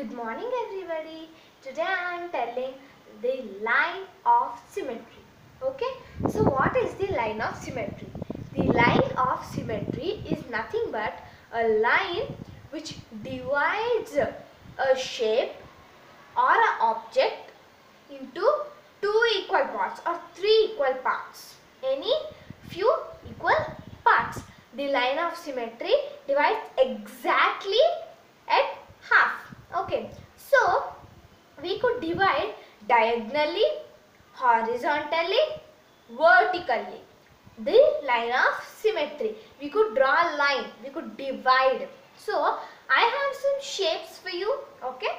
Good morning everybody. Today I am telling the line of symmetry. Okay. So what is the line of symmetry? The line of symmetry is nothing but a line which divides a shape or an object into two equal parts or three equal parts. Any few equal parts. The line of symmetry divides exactly at half. Okay. So we could divide diagonally, horizontally, vertically. The line of symmetry. We could draw a line. We could divide. So I have some shapes for you. Okay.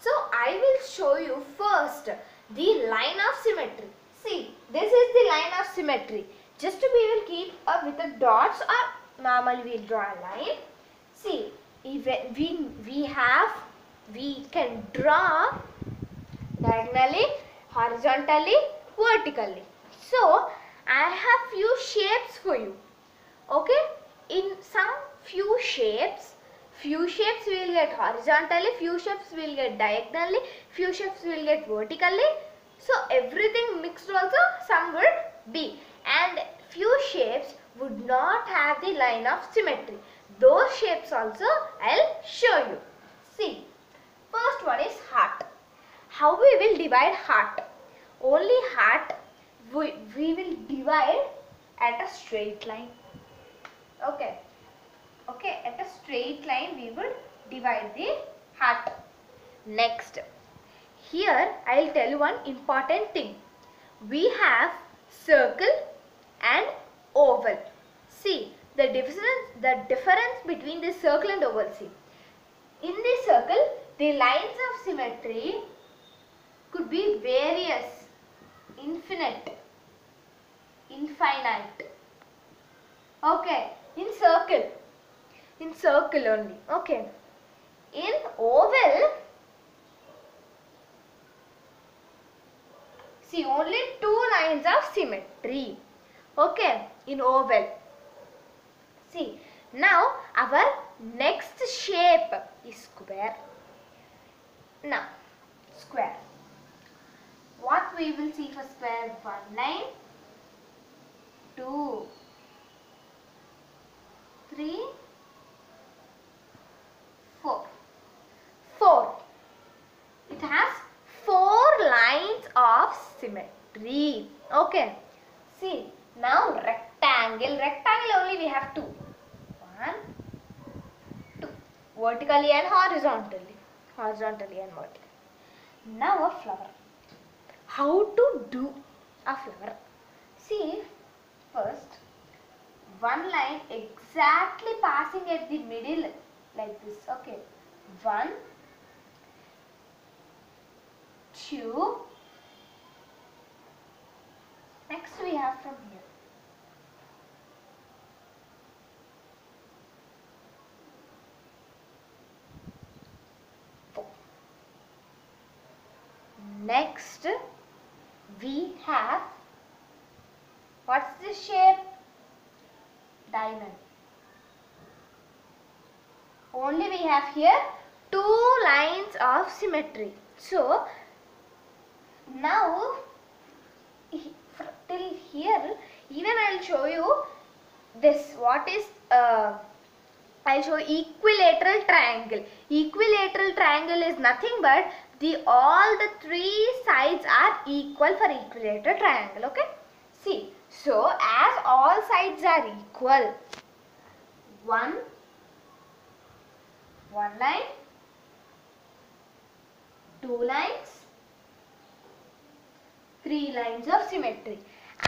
So I will show you first the line of symmetry. See, this is the line of symmetry. Just we will keep with the dots or normally we draw a line. See, even we, we have, we can draw diagonally, horizontally, vertically. So, I have few shapes for you. Okay, in some few shapes, few shapes will get horizontally, few shapes will get diagonally, few shapes will get vertically. So, everything mixed also some would be and few shapes would not have the line of symmetry. Those shapes also I'll show you. See, one is heart. How we will divide heart? Only heart we, we will divide at a straight line. Okay. Okay, at a straight line we will divide the heart. Next, here I will tell you one important thing. We have circle and oval. See the difference the difference between the circle and oval. See in the circle the lines of symmetry could be various, infinite, infinite. Okay, in circle, in circle only. Okay, in oval. See only two lines of symmetry. Okay, in oval. See, now our next shape is square. Now, square. What we will see for square? One line, two, three, four. Four. It has four lines of symmetry. Okay. See, now rectangle. Rectangle only we have two. One, two. Vertically and horizontally. Horizontally and vertically. Now a flower. How to do a flower? See, first one line exactly passing at the middle like this. Okay. One, two. Next we have from here. Next we have what's the shape? Diamond. Only we have here two lines of symmetry. So now till here even I'll show you this what is uh, I'll show equilateral triangle. Equilateral triangle is nothing but the all the three sides are equal for equilateral triangle. Okay. See. So as all sides are equal, one one line, two lines, three lines of symmetry.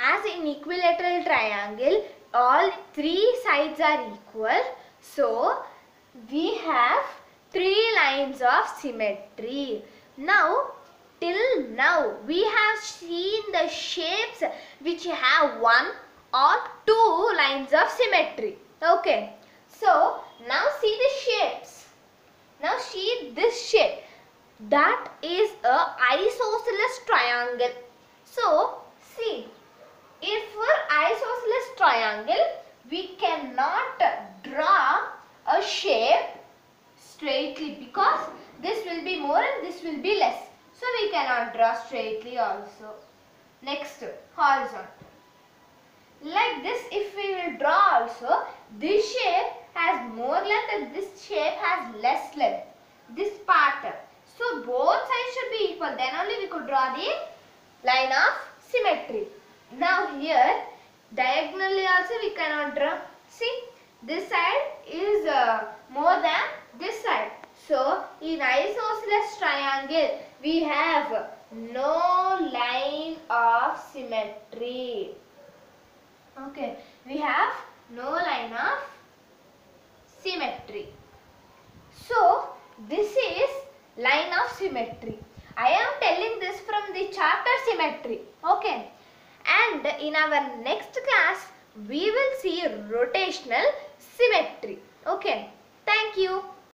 As in equilateral triangle, all three sides are equal. So, we have three lines of symmetry. Now, till now, we have seen the shapes which have one or two lines of symmetry. Okay. So, now see the shapes. Now see this shape. That is a isosceles triangle. So, see, if for isosceles triangle, we cannot draw a shape straightly because this will be more and this will be less. So we cannot draw straightly also. Next, horizontal. Like this, if we will draw also, this shape has more length and this shape has less length. This part. So both sides should be equal. Then only we could draw the line of symmetry. Now here, diagonally also we cannot draw. See, this side is uh, more than this side. So in isosceles triangle, we have no line of symmetry. Okay, we have no line of symmetry. So, this is line of symmetry. I am telling this from the chapter symmetry. Okay. And in our next class, we will see rotational symmetry. Okay. Thank you.